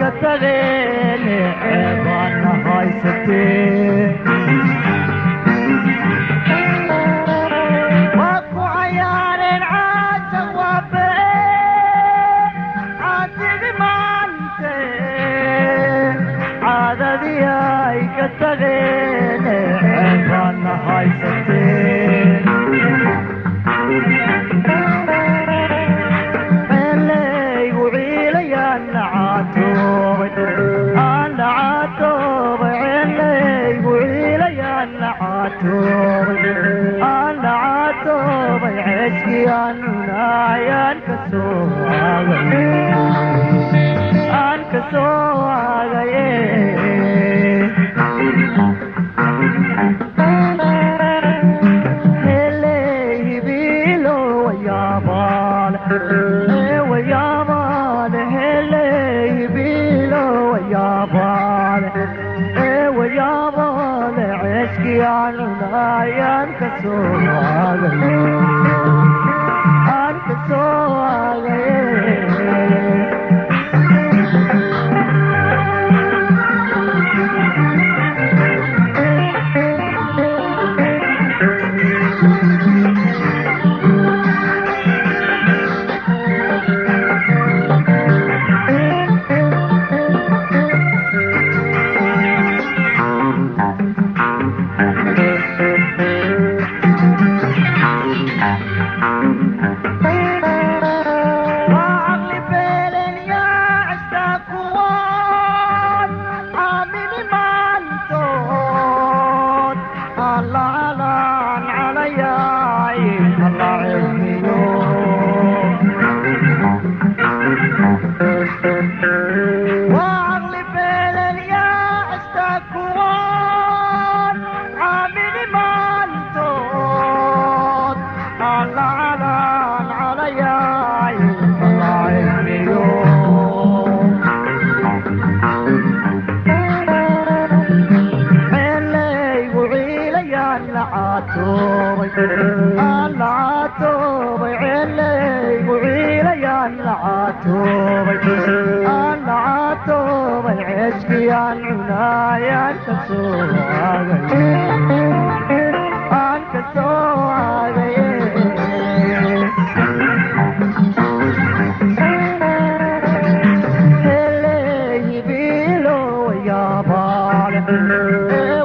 كتليني عيبان هاي ستين واكو عيال العاد وبعين عاد ما انت عاد ذي هاي كتليني nacaatoobay aan nacaatoobay ceeskii aan cunaayaan yarına yan kasona yarına. Arkasona العطوري العطوري علي وعيلي العطوري العطوري عشقي العناية انت سواقي انت سواقي اللي يبيلو يا بالي